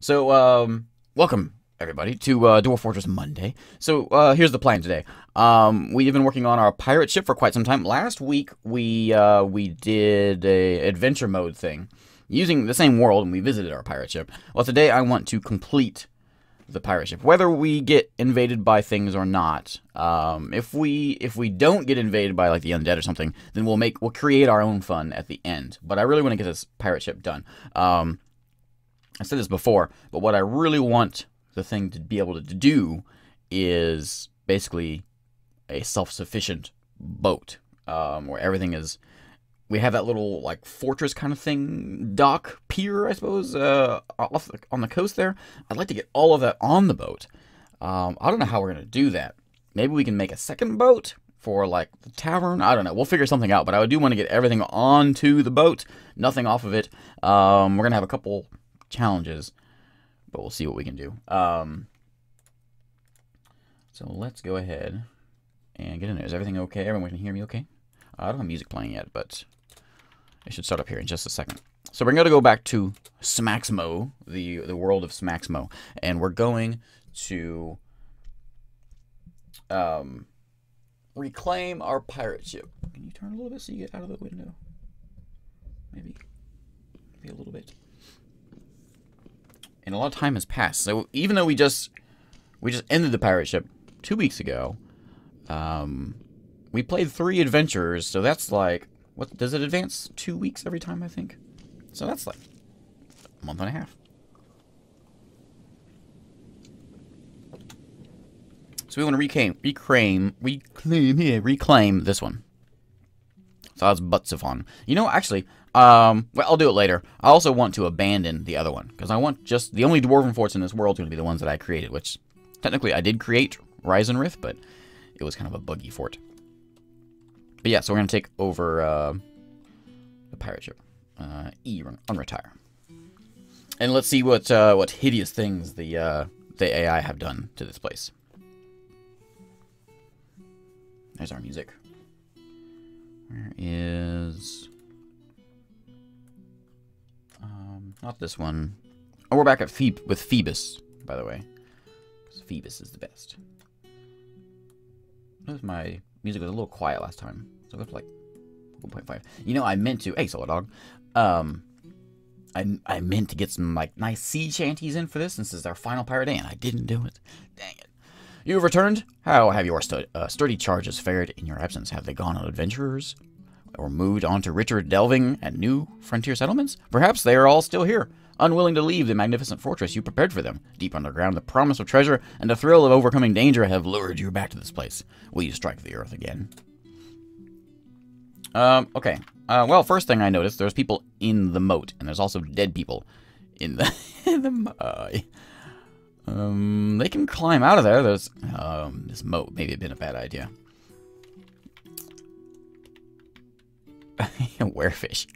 So, um, welcome everybody to uh, Dwarf Fortress Monday. So, uh, here's the plan today. Um, we've been working on our pirate ship for quite some time. Last week we uh, we did a adventure mode thing using the same world, and we visited our pirate ship. Well, today I want to complete the pirate ship, whether we get invaded by things or not. Um, if we if we don't get invaded by like the undead or something, then we'll make we'll create our own fun at the end. But I really want to get this pirate ship done. Um, I said this before, but what I really want the thing to be able to do is basically a self-sufficient boat um, where everything is we have that little like fortress kind of thing dock pier i suppose uh, off the, on the coast there. I'd like to get all of that on the boat. Um, i don't know how we're going to do that. Maybe we can make a second boat for like the tavern? I don't know. We'll figure something out but i do want to get everything onto the boat nothing off of it. Um, we're going to have a couple challenges but we'll see what we can do um, so let's go ahead and get in there is everything okay everyone can hear me okay I don't have music playing yet, but it should start up here in just a second. So we're going to go back to Smaxmo, the the world of Smaxmo, and we're going to um, reclaim our pirate ship. Can you turn a little bit so you get out of the window? Maybe, maybe a little bit. And a lot of time has passed. So even though we just we just ended the pirate ship two weeks ago, um, we played three adventures. So that's like what does it advance two weeks every time? I think. So that's like a month and a half. So we want to reclaim, reclaim, reclaim, yeah, reclaim this one. So that's Butsifon. You know, actually, um, well, I'll do it later. I also want to abandon the other one because I want just the only dwarven forts in this world to be the ones that I created. Which technically I did create Risenrith, but it was kind of a buggy fort. But yeah, so we're going to take over uh, the pirate ship. Uh, E, unretire. And let's see what uh, what hideous things the uh, the AI have done to this place. There's our music. Where is... not this one. Oh, we're back at Phoebe with Phoebus, by the way. Phoebus is the best. Notice my music was a little quiet last time. So go to like 1.5. You know, I meant to. Hey, Solar Dog. Um, I, I meant to get some like nice sea shanties in for this this is our final pirate day, and I didn't do it. Dang it. You have returned? How have your stu uh, sturdy charges fared in your absence? Have they gone on adventures? Or moved on to richer delving and new frontier settlements? Perhaps they are all still here, unwilling to leave the magnificent fortress you prepared for them. Deep underground, the promise of treasure and the thrill of overcoming danger have lured you back to this place. Will you strike the earth again? Um, okay. Uh, well, first thing I noticed, there's people in the moat, and there's also dead people in the in the uh, um, they can climb out of there. There's um, this moat maybe have been a bad idea. A werefish.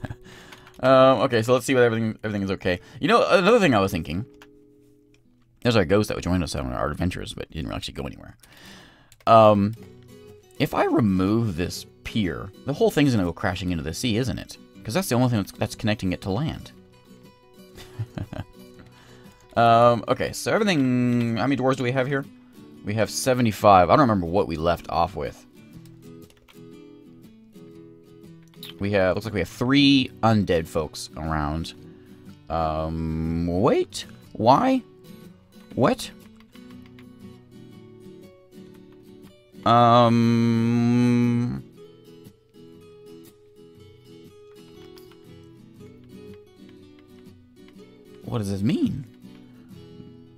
um, okay, so let's see what everything everything is okay. You know, another thing I was thinking. There's our ghost that would join us on our adventures, but didn't actually go anywhere. Um, if I remove this pier, the whole thing's to go crashing into the sea, isn't it? Because that's the only thing that's, that's connecting it to land. um, okay, so everything... How many dwarves do we have here? We have 75. I don't remember what we left off with. We have... Looks like we have three undead folks around. Um, wait. Why? What? Um... What does this mean?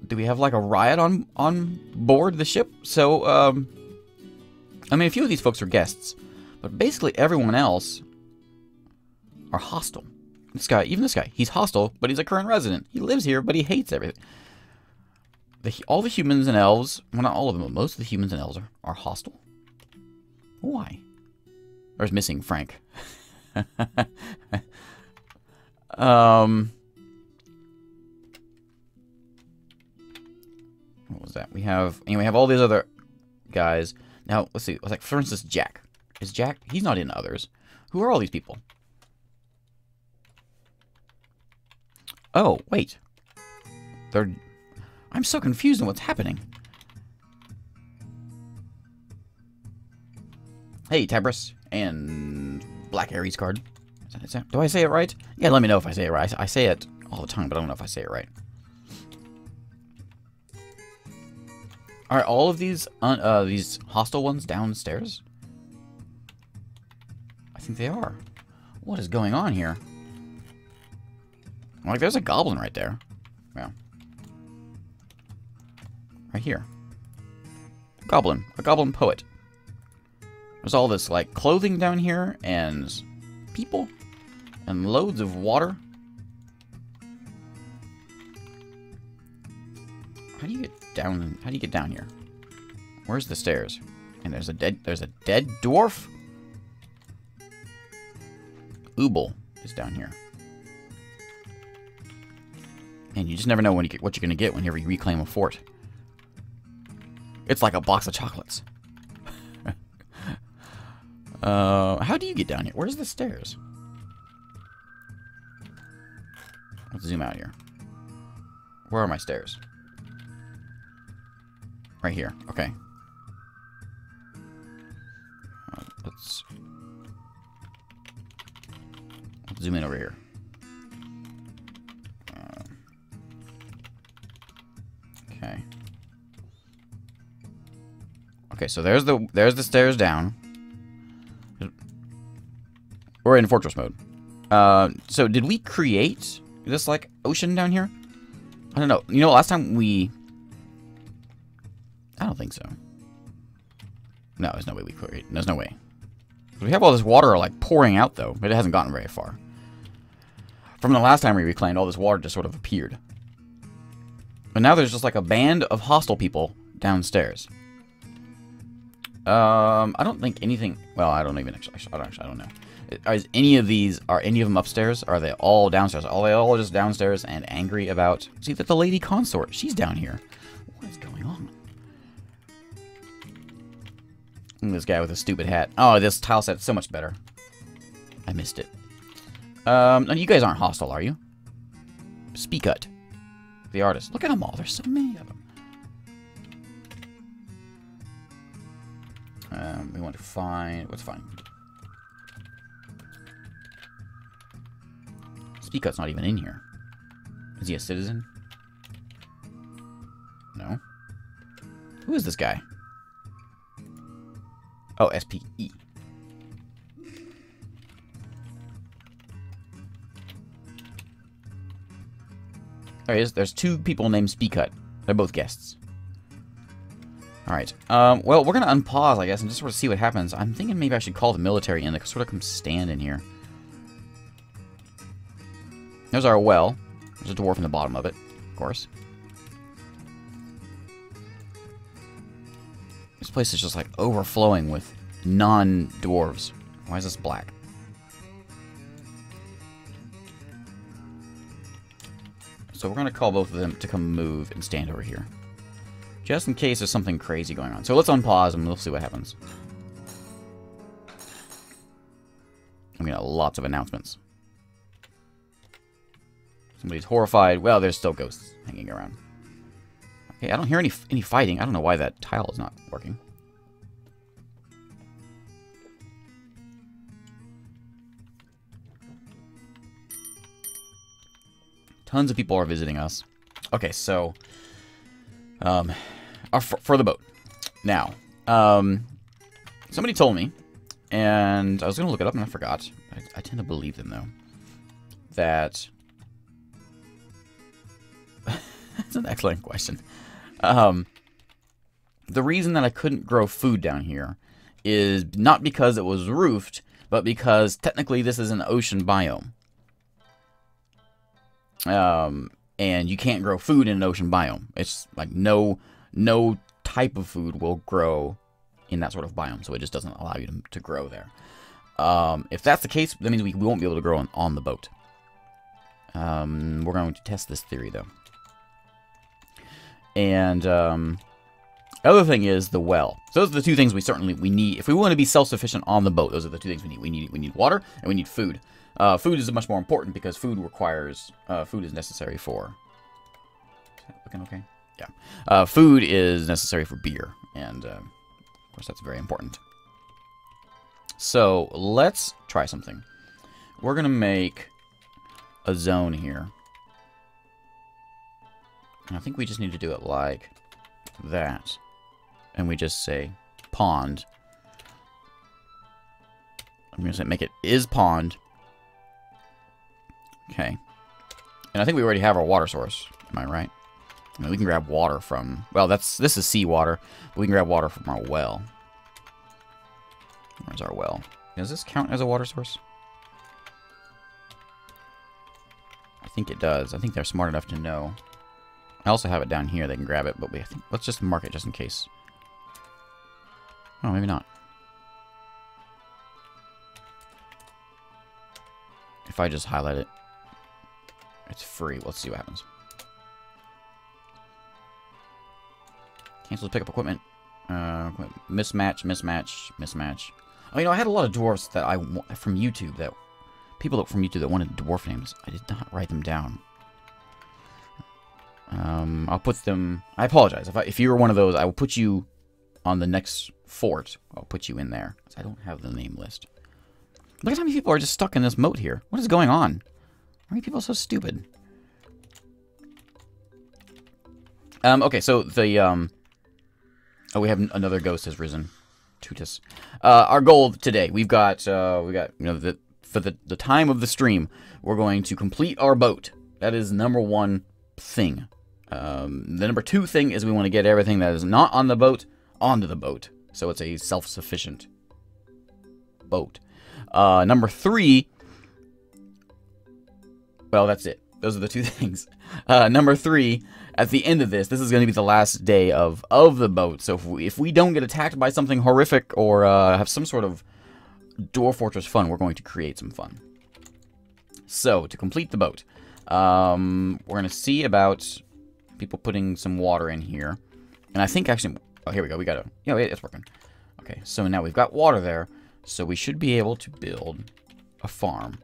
Do we have like a riot on on board the ship? So, um... I mean, a few of these folks are guests, but basically everyone else are hostile. This guy, even this guy, he's hostile, but he's a current resident. He lives here, but he hates everything the, all the humans and elves, well, not all of them, but most of the humans and elves are, are hostile. Why? There's missing Frank. um, what was that? We have, and we have all these other guys. Now, let's see. Like, for instance, Jack. Is Jack, he's not in others. Who are all these people? Oh, wait. They're... I'm so confused on what's happening. Hey, Tabris. And Black Ares card. Is that, do I say it right? Yeah, let me know if I say it right. I, I say it all the time, but I don't know if I say it right. Are all of these uh, these hostile ones downstairs? I think they are. What is going on here? Like, there's a goblin right there. Yeah. Right here. Goblin. A goblin poet. There's all this, like, clothing down here, and people, and loads of water. How do you get down, how do you get down here? Where's the stairs? And there's a dead, there's a dead dwarf? Ubel is down here. And you just never know when you get, what you're going to get whenever you reclaim a fort. It's like a box of chocolates. uh, how do you get down here? Where's the stairs? Let's zoom out here. Where are my stairs? Right here. Okay. Uh, let's, let's zoom in over here. Okay. Okay, so there's the there's the stairs down. We're in fortress mode. Uh, so did we create this like ocean down here? I don't know. You know, last time we. I don't think so. No, there's no way we create. There's no way. We have all this water like pouring out though, but it hasn't gotten very far. From the last time we reclaimed, all this water just sort of appeared. But now there's just like a band of hostile people downstairs. Um, I don't think anything. Well, I don't even actually. I don't actually. I don't know. Is any of these? Are any of them upstairs? Are they all downstairs? Are they all just downstairs and angry about? See that the lady consort. She's down here. What is going on? this guy with a stupid hat. Oh, this tile set's so much better. I missed it. Um, you guys aren't hostile, are you? Speak cut the artist. Look at them all. There's so many of them. Um, we want to find... What's fine? Speakut's not even in here. Is he a citizen? No. Who is this guy? Oh, SPE. There he is. There's two people named Speakut. They're both guests. Alright. Um, well, we're going to unpause, I guess, and just sort of see what happens. I'm thinking maybe I should call the military in. They sort of come stand in here. There's our well. There's a dwarf in the bottom of it, of course. This place is just like overflowing with non-dwarves. Why is this black? So we're going to call both of them to come move and stand over here. Just in case there's something crazy going on. So let's unpause and we'll see what happens. I mean, lots of announcements. Somebody's horrified. Well, there's still ghosts hanging around. Okay, I don't hear any any fighting. I don't know why that tile is not working. Tons of people are visiting us. Okay, so um, uh, for, for the boat. Now, um, somebody told me, and I was going to look it up and I forgot. I, I tend to believe them, though, that... That's an excellent question. Um, the reason that I couldn't grow food down here is not because it was roofed, but because technically this is an ocean biome. Um, and you can't grow food in an ocean biome. It's like no no type of food will grow in that sort of biome, so it just doesn't allow you to, to grow there. Um, if that's the case, that means we, we won't be able to grow on, on the boat. Um, we're going to test this theory, though. And um, other thing is the well. So those are the two things we certainly we need if we want to be self-sufficient on the boat. Those are the two things we need. We need we need water and we need food. Uh, food is much more important because food requires, uh, food is necessary for that looking okay? Yeah. Uh, food is necessary for beer, and uh, of course that's very important. So let's try something. We're gonna make a zone here. And I think we just need to do it like that. And we just say pond. I'm going to say make it is pond. Okay. And I think we already have our water source. Am I right? I mean, we can grab water from... Well, that's this is seawater. But we can grab water from our well. Where's our well? Does this count as a water source? I think it does. I think they're smart enough to know. I also have it down here. They can grab it, but we think, let's just mark it just in case. Oh, maybe not. If I just highlight it, it's free. Let's see what happens. Cancel to pick up equipment. Uh, mismatch, mismatch, mismatch. Oh, you know, I had a lot of dwarfs that I from YouTube that people from YouTube that wanted dwarf names. I did not write them down. Um, I'll put them. I apologize if I, if you were one of those. I will put you on the next fort. I'll put you in there. I don't have the name list. Look at how many people are just stuck in this moat here. What is going on? Why are people so stupid? Um, okay, so the, um... Oh, we have another ghost has risen. Tutus. Uh, our goal today, we've got, uh, we got, you know, the, for the, the time of the stream, we're going to complete our boat. That is number one thing. Um, the number two thing is we want to get everything that is not on the boat onto the boat. So it's a self-sufficient boat. Uh, number three, well, that's it. Those are the two things. Uh, number three, at the end of this, this is going to be the last day of, of the boat. So if we, if we don't get attacked by something horrific or uh, have some sort of Dwarf Fortress fun, we're going to create some fun. So, to complete the boat, um, we're going to see about people putting some water in here. And I think actually, oh, here we go. We got to, you know, it's working. Okay, so now we've got water there. So we should be able to build a farm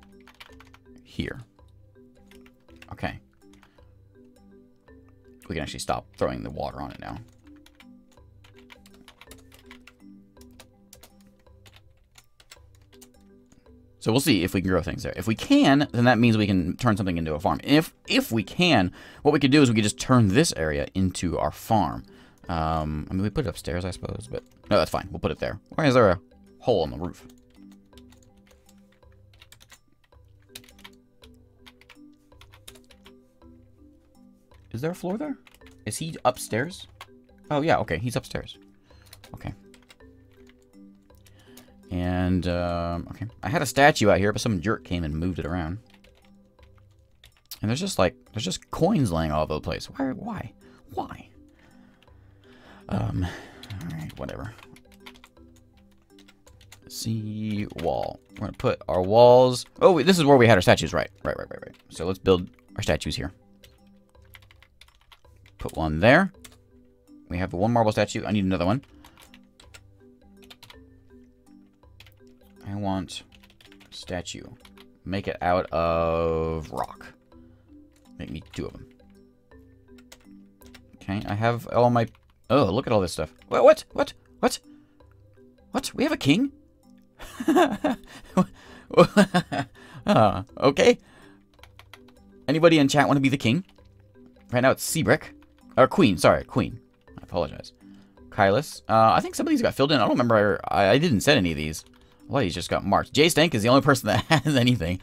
here. Okay. We can actually stop throwing the water on it now. So we'll see if we can grow things there. If we can, then that means we can turn something into a farm. If if we can, what we could do is we could just turn this area into our farm. Um, I mean, we put it upstairs, I suppose, but no, that's fine. We'll put it there. Why is there a hole in the roof? Is there a floor there? Is he upstairs? Oh, yeah, okay, he's upstairs. Okay. And, um, okay. I had a statue out here, but some jerk came and moved it around. And there's just, like, there's just coins laying all over the place. Why? Why? Why? Um, alright, whatever. See wall. We're gonna put our walls... Oh, wait, this is where we had our statues, right. Right, right, right, right. So let's build our statues here. Put one there. We have one marble statue. I need another one. I want statue. Make it out of rock. Make me two of them. Okay, I have all my... Oh, look at all this stuff. What? What? What? What? What? We have a king? uh, okay. Anybody in chat want to be the king? Right now it's Seabrick. Or Queen, sorry, Queen. I apologize. Kylus. Uh, I think some of these got filled in. I don't remember. I, I didn't set any of these. Well, he's just got marked. Jay Stank is the only person that has anything.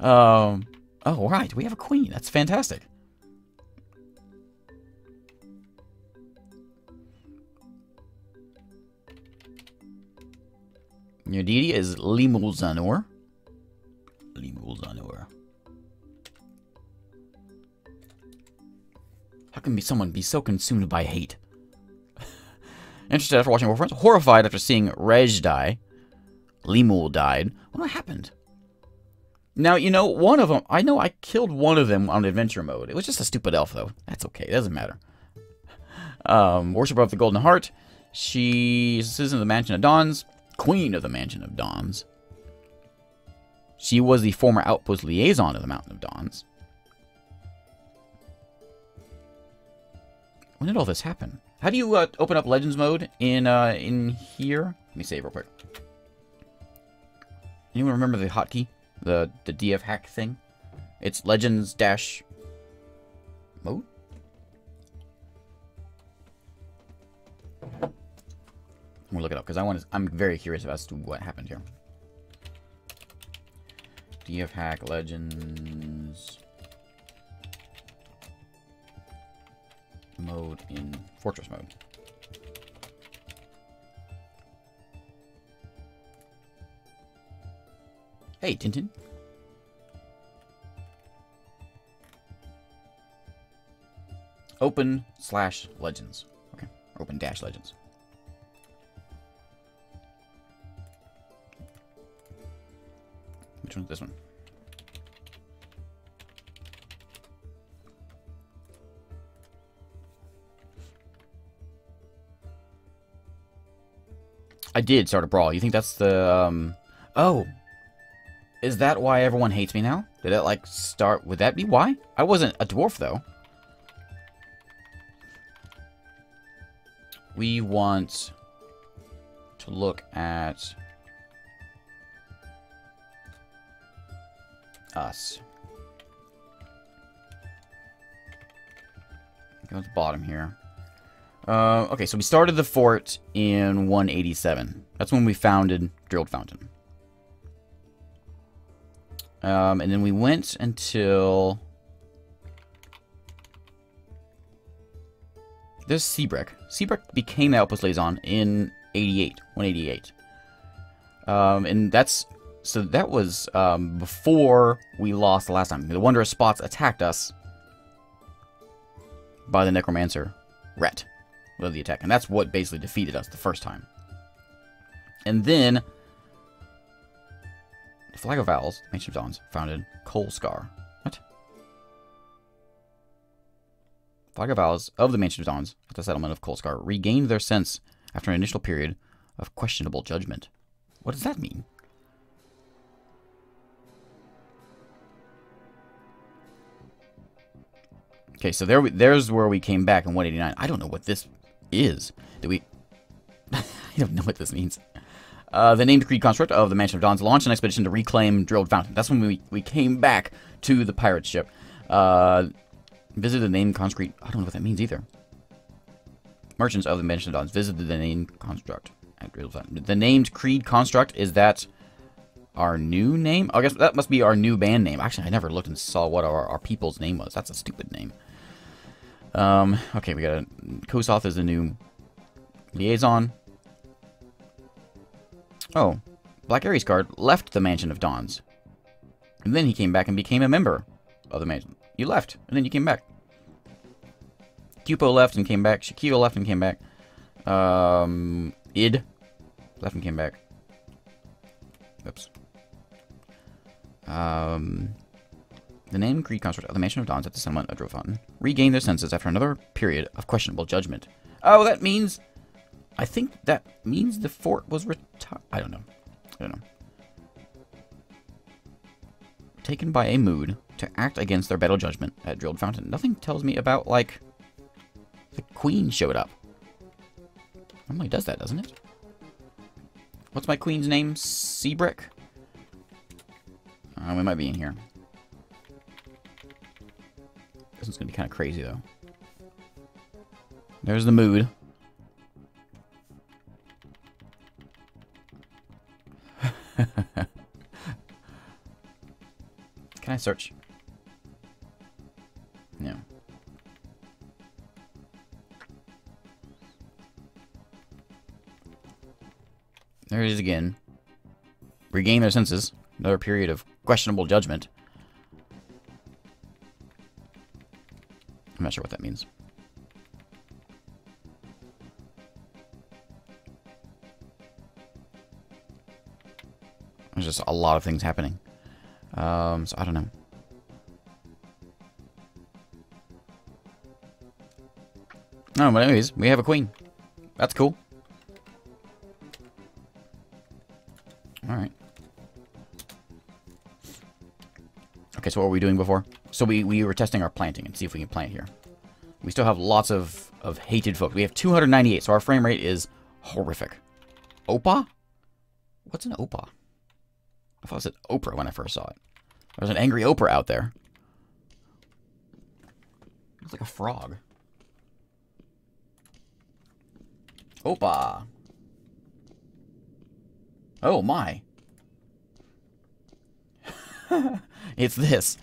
Um, oh, right. We have a queen. That's fantastic. Your deity is Limulzanur. Limulzanur. How can be someone be so consumed by hate? Interested after watching Warfront? Horrified after seeing Rej die. Lemul died. What happened? Now, you know, one of them, I know I killed one of them on adventure mode. It was just a stupid elf, though. That's okay. It doesn't matter. Um, Worshipper of the Golden Heart. She is in the Mansion of Dawns. Queen of the Mansion of Dawns. She was the former outpost liaison of the Mountain of Dawns. When did all this happen? How do you uh, open up Legends mode in uh, in here? Let me save real quick. Anyone remember the hotkey? The the DFHack thing? It's Legends dash mode. We'll look it up because I want. To, I'm very curious as to what happened here. DFHack Legends mode in Fortress mode. Hey, Tintin. Open slash legends. Okay. Open dash legends. Which one's this one? I did start a brawl. You think that's the, um... Oh. Is that why everyone hates me now? Did it, like, start... Would that be why? I wasn't a dwarf, though. We want to look at us. Go to the bottom here. Uh, okay, so we started the fort in 187. That's when we founded Drilled Fountain. Um, and then we went until... There's Seabreck. Seabreck became the Outpost Liaison in 88, 188. Um, and that's... So that was um, before we lost the last time. The Wondrous Spots attacked us by the Necromancer, Ret, with the attack. And that's what basically defeated us the first time. And then... The Flag of Owls, Mansion of Dawns, founded Kolskar. What? Flag of Owls of the Mansion of Dawns at the settlement of Kolskar regained their sense after an initial period of questionable judgment. What does that mean? Okay, so there we, there's where we came back in 189. I don't know what this is. Do we... I don't know what this means. Uh, the named Creed construct of the Mansion of Dawns launched an expedition to reclaim Drilled Fountain. That's when we, we came back to the pirate ship. Uh, visited the named conscript. I don't know what that means either. Merchants of the Mansion of Dawns visited the named construct. The named Creed construct, is that our new name? I guess that must be our new band name. Actually, I never looked and saw what our, our people's name was. That's a stupid name. Um, okay, we got a... Kosoth is a new liaison. Oh, Black Ares guard left the Mansion of Dawns. And then he came back and became a member of the mansion. You left, and then you came back. Cupo left and came back. Shakio left and came back. Um, Id left and came back. Oops. Um, the name Greek construct of the Mansion of Dawns at the settlement of Fountain regained their senses after another period of questionable judgment. Oh, that means... I think that means the fort was retired. I don't know. I don't know. Taken by a mood to act against their battle judgment at Drilled Fountain. Nothing tells me about, like, the queen showed up. Normally does that, doesn't it? What's my queen's name? Seabrick? Uh, we might be in here. This one's gonna be kind of crazy, though. There's the mood. Can I search? No. There it is again. Regain their senses. Another period of questionable judgment. Not sure what that means. There's just a lot of things happening. Um, so I don't know. No, but anyways, we have a queen. That's cool. Alright. Okay, so what were we doing before? So we, we were testing our planting and see if we can plant here. We still have lots of, of hated folks. We have 298, so our frame rate is horrific. Opah? What's an Opah? I thought it said Oprah when I first saw it. There's an angry Oprah out there. Looks like a frog. Opah. Oh my. it's this.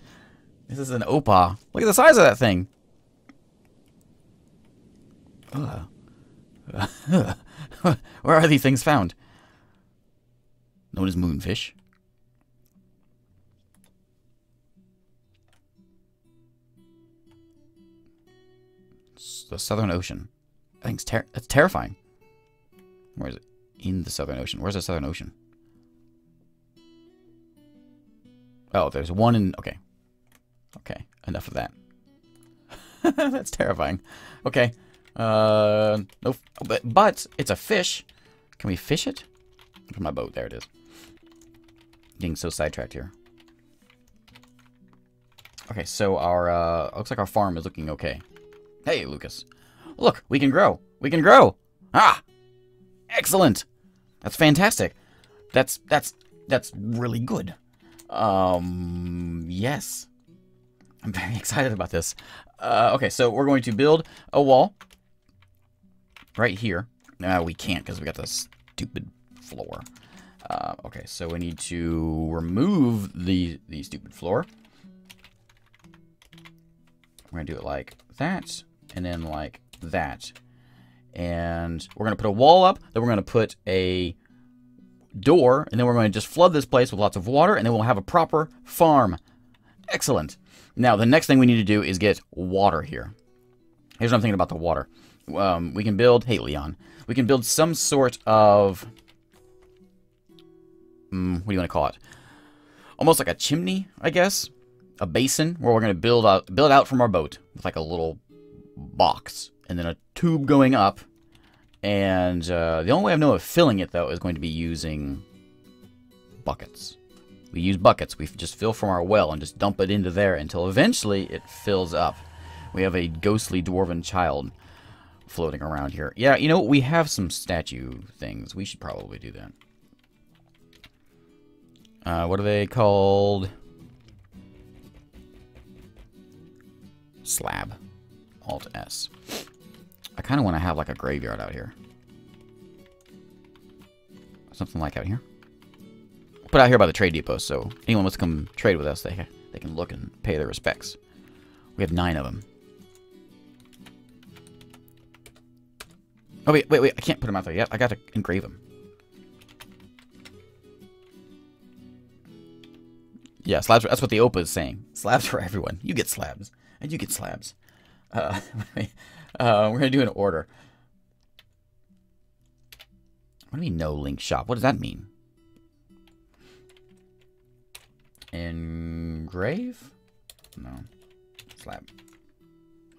This is an Opah. Look at the size of that thing. Ugh. Where are these things found? Known as moonfish. It's the Southern Ocean. I think it's ter that's terrifying. Where is it? In the Southern Ocean. Where's the Southern Ocean? Oh, there's one in... Okay. Okay, enough of that. that's terrifying. Okay. Uh, no, but, but it's a fish. Can we fish it? From my boat. There it is. Getting so sidetracked here. Okay, so our, uh, looks like our farm is looking okay. Hey, Lucas. Look, we can grow. We can grow. Ah! Excellent. That's fantastic. That's, that's, that's really good. Um, yes. I'm very excited about this. Uh, okay, so we're going to build a wall right here. No, we can't because we got this stupid floor. Uh, okay, so we need to remove the, the stupid floor. We're going to do it like that, and then like that. And we're going to put a wall up, then we're going to put a door, and then we're going to just flood this place with lots of water, and then we'll have a proper farm. Excellent. Now, the next thing we need to do is get water here. Here's what I'm thinking about the water. Um, we can build... Hey, Leon. We can build some sort of... Um, what do you want to call it? Almost like a chimney, I guess. A basin where we're going to build out, build out from our boat with like a little box. And then a tube going up. And uh, the only way I know of filling it, though, is going to be using buckets. We use buckets. We just fill from our well and just dump it into there until eventually it fills up. We have a ghostly dwarven child floating around here. Yeah, you know, we have some statue things. We should probably do that. Uh, what are they called? Slab. Alt S. I kind of want to have like a graveyard out here. Something like out here. Put out here by the trade depot, so anyone wants to come trade with us, they, they can look and pay their respects. We have nine of them. Oh, wait, wait, wait. I can't put them out there yet. I got to engrave them. Yeah, slabs. That's what the OPA is saying. Slabs for everyone. You get slabs. And you get slabs. Uh, uh, we're going to do an order. What do you mean no link shop? What does that mean? Engrave? No. Slab.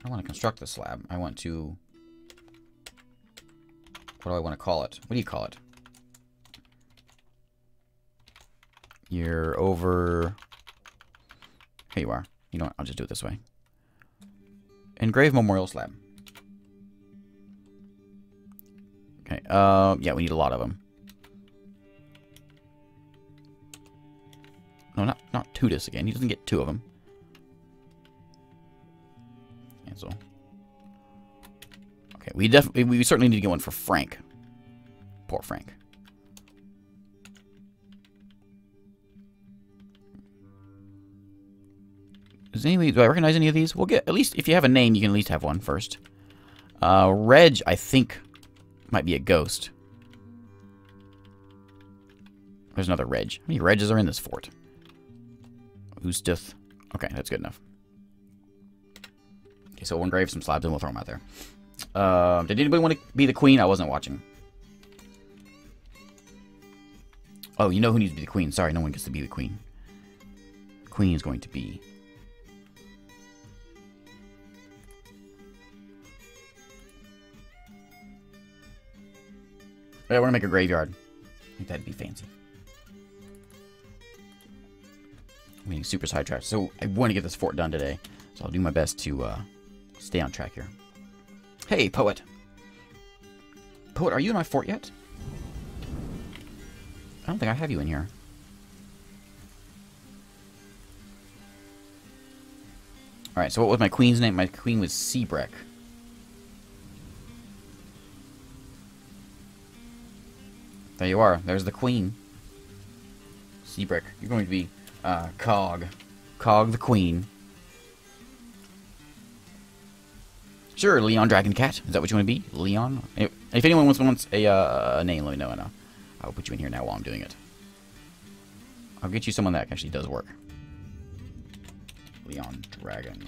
I want to construct the slab. I want to... What do I want to call it? What do you call it? You're over... Here you are. You know what? I'll just do it this way. Engrave Memorial Slab. Okay, uh, yeah, we need a lot of them. Not, not Tudis again. He doesn't get two of them. Cancel. Okay, we definitely, we certainly need to get one for Frank. Poor Frank. Does anybody, do I recognize any of these? We'll get, at least, if you have a name, you can at least have one first. Uh, Reg, I think, might be a ghost. There's another Reg. How many Regs are in this fort? Ustith. Okay, that's good enough. Okay, so we'll engrave some slabs and we'll throw them out there. Um, did anybody want to be the queen? I wasn't watching. Oh, you know who needs to be the queen. Sorry, no one gets to be the queen. queen is going to be I want to make a graveyard. I think that'd be fancy. I'm getting super sidetracked. So I want to get this fort done today. So I'll do my best to uh, stay on track here. Hey, Poet. Poet, are you in my fort yet? I don't think I have you in here. Alright, so what was my queen's name? My queen was Seabreck. There you are. There's the queen. Seabreck. You're going to be uh, Cog. Cog the queen. Sure, Leon Dragoncat. Is that what you want to be? Leon? If anyone wants, wants a, uh, name, let me know, and uh, I'll put you in here now while I'm doing it. I'll get you someone that actually does work. Leon Dragon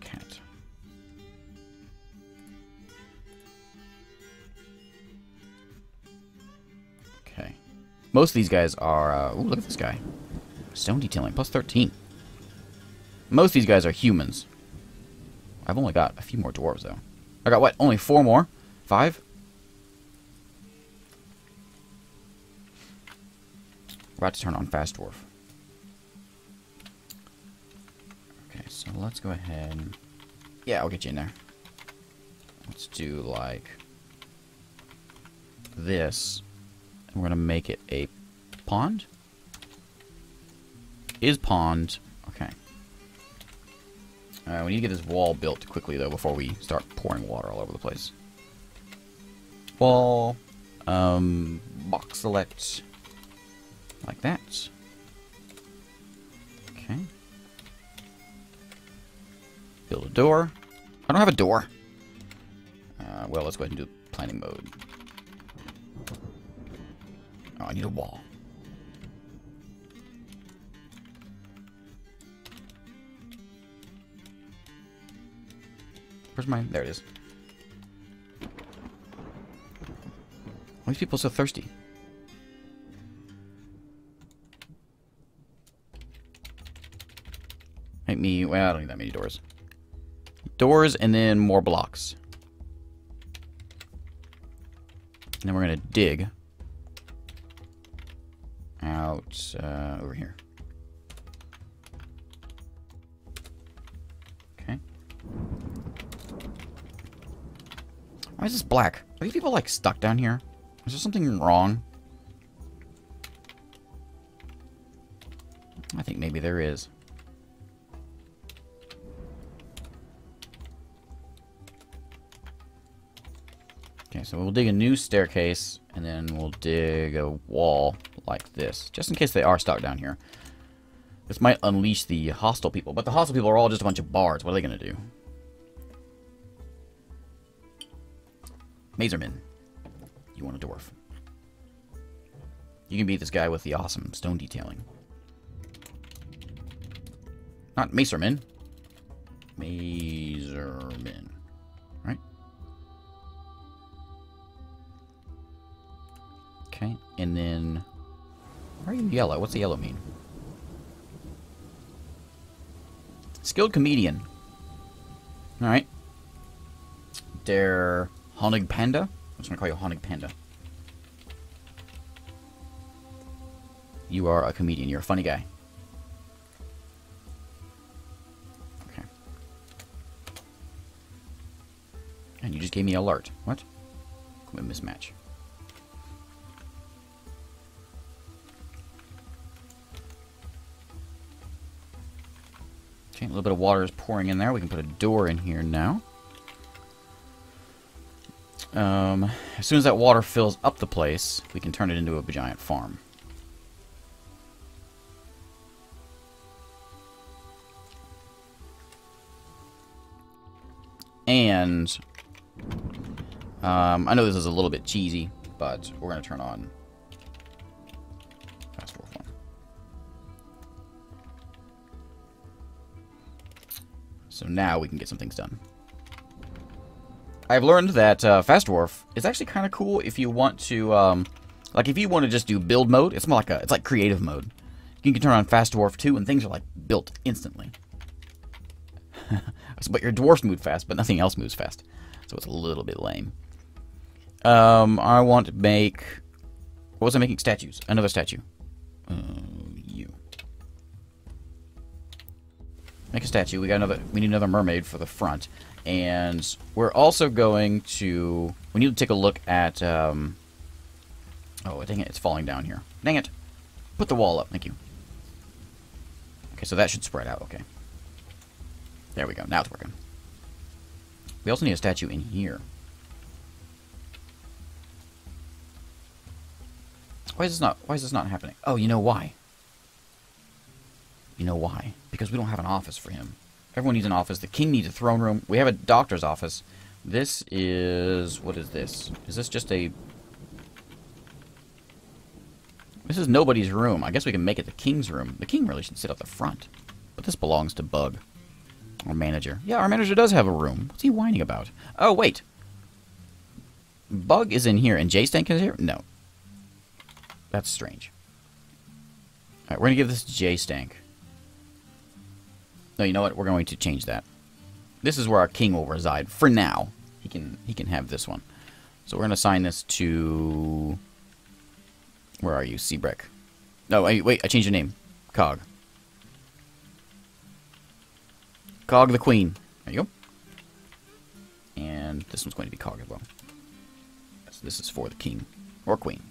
Cat. Okay. Most of these guys are... Uh, ooh, look at this guy. Stone detailing, plus 13. Most of these guys are humans. I've only got a few more dwarves, though. I got, what, only four more? Five? About to turn on Fast Dwarf. Okay, so let's go ahead. Yeah, I'll get you in there. Let's do, like... This. And we're going to make it a pond? Is pond. Okay. Uh, we need to get this wall built quickly, though, before we start pouring water all over the place. Wall. Um, box select. Like that. Okay. Build a door. I don't have a door. Uh, well, let's go ahead and do planning mode. Oh, I need a wall. Where's mine? There it is. Why are these people so thirsty? Make me... Well, I don't need that many doors. Doors and then more blocks. And then we're going to dig out uh, over here. Why is this black? Are these people, like, stuck down here? Is there something wrong? I think maybe there is. Okay, so we'll dig a new staircase, and then we'll dig a wall like this, just in case they are stuck down here. This might unleash the hostile people, but the hostile people are all just a bunch of bards. What are they going to do? Mazerman, you want a dwarf. You can beat this guy with the awesome stone detailing. Not Macerman. Mazerman. Right? Okay, and then... Why are you yellow? What's the yellow mean? Skilled comedian. Alright. Der Honig Panda. I'm just gonna call you Honig Panda. You are a comedian. You're a funny guy. Okay. And you just gave me alert. What? A mismatch. Okay, a little bit of water is pouring in there. We can put a door in here now. Um, as soon as that water fills up the place, we can turn it into a giant farm. And um, I know this is a little bit cheesy, but we're going to turn on fast forward. So now we can get some things done. I've learned that uh, Fast Dwarf is actually kind of cool if you want to, um, like if you want to just do build mode, it's more like a, it's like creative mode. You can turn on Fast Dwarf 2 and things are like built instantly. but your dwarfs move fast, but nothing else moves fast. So it's a little bit lame. Um, I want to make, what was I making? Statues. Another statue. Uh, Make a statue. We got another. We need another mermaid for the front. And we're also going to... We need to take a look at... Um, oh, dang it, it's falling down here. Dang it. Put the wall up, thank you. Okay, so that should spread out, okay. There we go, now it's working. We also need a statue in here. Why is this not why is this not happening? Oh, you know why. You know why? Because we don't have an office for him. Everyone needs an office. The king needs a throne room. We have a doctor's office. This is what is this? Is this just a This is nobody's room. I guess we can make it the king's room. The king really should sit up the front. But this belongs to Bug. Our manager. Yeah, our manager does have a room. What's he whining about? Oh, wait. Bug is in here and J-Stank is here? No. That's strange. Alright, we're going to give this to J-Stank. No, you know what? We're going to change that. This is where our king will reside. For now. He can he can have this one. So we're going to assign this to... Where are you? Seabreak. No, wait. I changed your name. Cog. Cog the Queen. There you go. And this one's going to be Cog as well. So this is for the King. Or Queen.